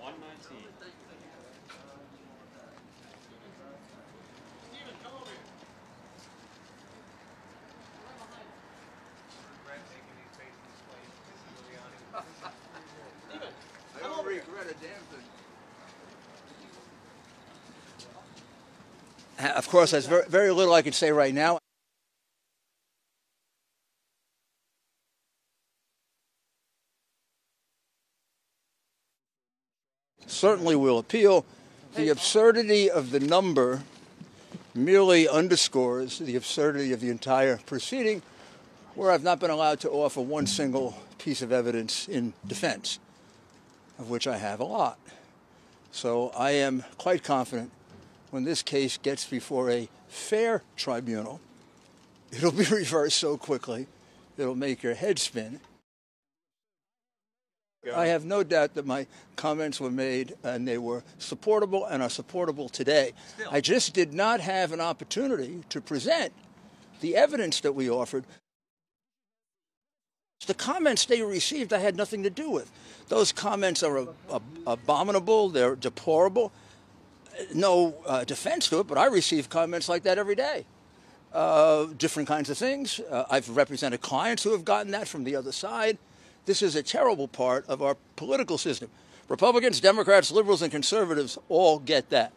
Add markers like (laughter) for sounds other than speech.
119. I don't regret a damn thing. Of course, there's very, very little I can say right now. Certainly will appeal. The absurdity of the number merely underscores the absurdity of the entire proceeding, where I've not been allowed to offer one single piece of evidence in defense, of which I have a lot. So I am quite confident when this case gets before a fair tribunal, it'll be (laughs) reversed so quickly, it'll make your head spin. I have no doubt that my comments were made and they were supportable and are supportable today. I just did not have an opportunity to present the evidence that we offered. The comments they received, I had nothing to do with. Those comments are ab- ab- abominable, they're deplorable. No uh, defense to it, but I receive comments like that every day. Uh, different kinds of things. Uh, I've represented clients who have gotten that from the other side. This is a terrible part of our political system. Republicans, Democrats, liberals, and conservatives all get that.